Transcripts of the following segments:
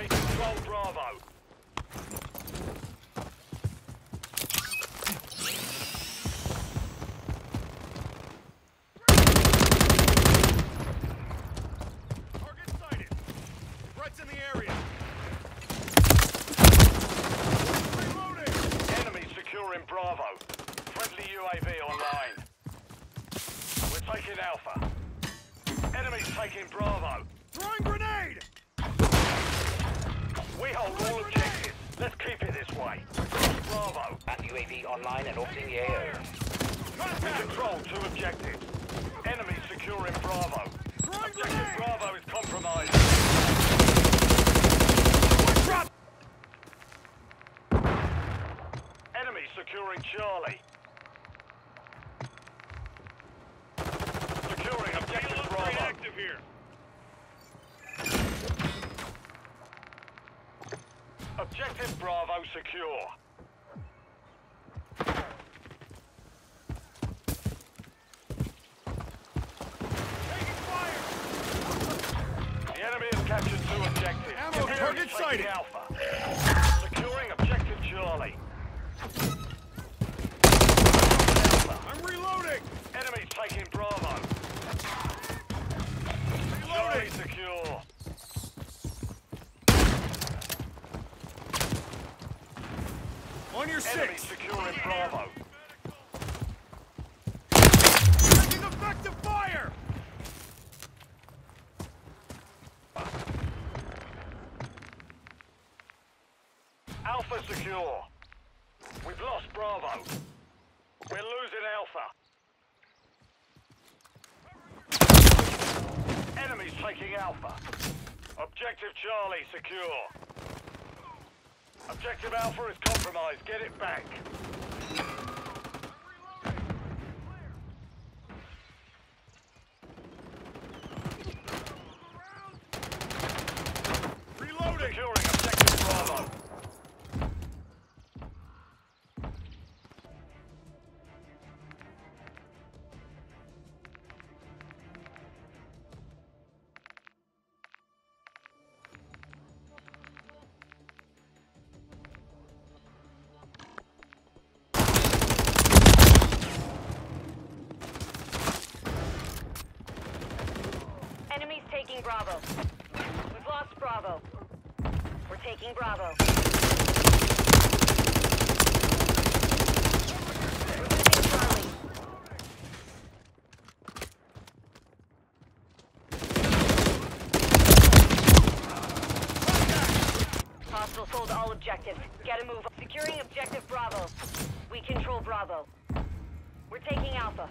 We control Bravo. Target sighted. Threats in the area. Reloading. Enemy securing Bravo. Friendly UAV online. We're taking Alpha. Taking Bravo. Throwing grenade. We hold all objectives. Let's keep it this way. Bravo. At UAV online and orbiting the AO. We control two objectives. Enemy securing Bravo. Objective. Bravo is compromised. Enemy securing Charlie. Securing objective Bravo. active here. Objective Bravo secure. Taking fire. The enemy has captured two objectives. Ammo Enemy target sighted. Alpha. Securing objective Charlie. I'm reloading. Enemy's taking Bravo. Charlie secure. On your Enemy six. securing Bravo. Taking effective fire. Alpha secure. We've lost Bravo. We're losing Alpha. Enemy's taking Alpha. Objective Charlie secure. Objective Alpha is compromised. Get it back. Bravo. We've lost Bravo. We're taking Bravo. Hostile all objectives. Get a move. Securing objective Bravo. We control Bravo. We're taking Alpha.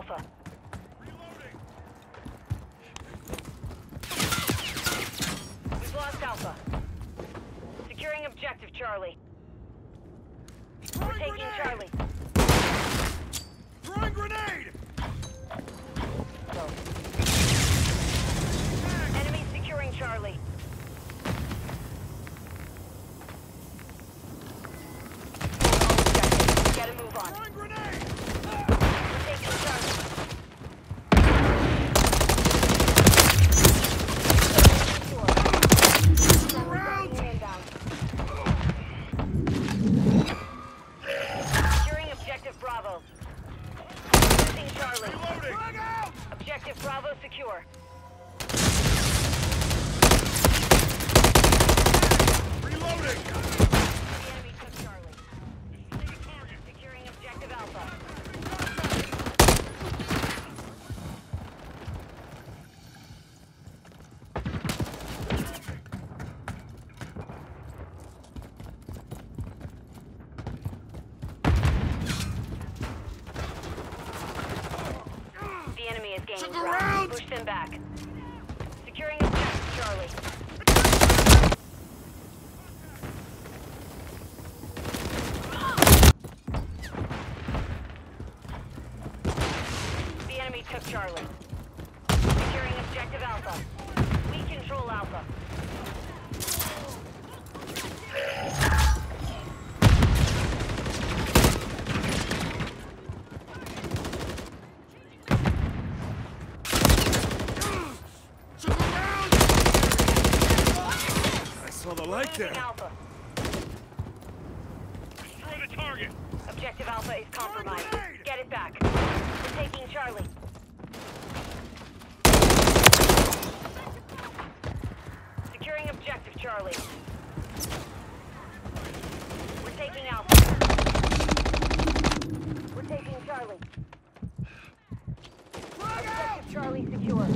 Alpha. We've lost Alpha. Securing objective Charlie. We're taking grenade. Charlie. Throwing grenade. Go. Enemy securing Charlie. Get a move on. Ground. Push them back. Securing objective Charlie. The enemy took Charlie. Securing objective Alpha. We control Alpha. Took him down! I saw the light Losing there. Alpha. Destroy the target. Objective Alpha is compromised. Get it back. We're taking Charlie. Securing objective Charlie. We're taking Alpha. We're taking Charlie. Objective Charlie secure.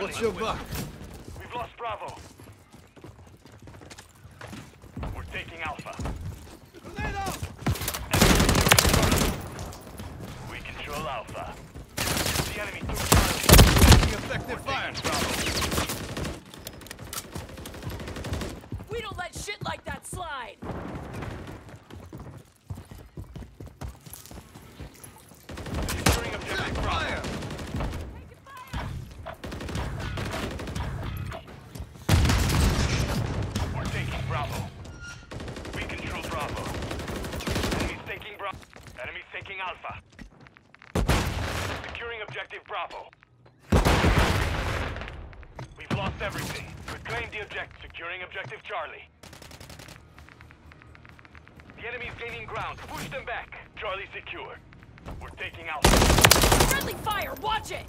What's your buck? We've lost Bravo. We're taking Alpha. Grenade out! We control Alpha. The enemy took Charlie. Effective We're taking Bravo. We don't let shit like that slide! Securing objective Bravo. We're taking Bravo. We control Bravo. Enemy's taking Bravo. Enemy's taking Alpha. Securing objective Bravo. We've lost everything. Reclaim the objective. Securing objective Charlie. The enemy's gaining ground. Push them back. Charlie secure. We're taking Alpha. Friendly fire! Watch it!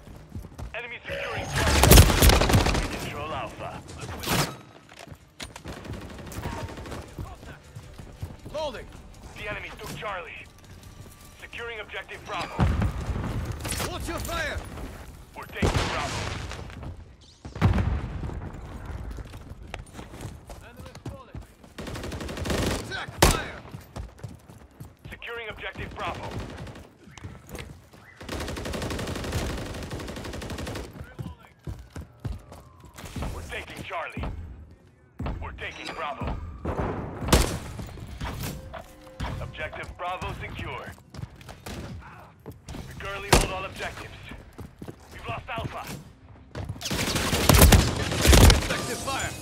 Enemy securing Charlie. Control Alpha. Loading. The enemy took Charlie. Securing objective Bravo. What's your fire? We're taking Bravo. Securing objective Bravo. We're taking Charlie. We're taking Bravo. Objective Bravo secure. We currently hold all objectives. Alpha. Effective fire!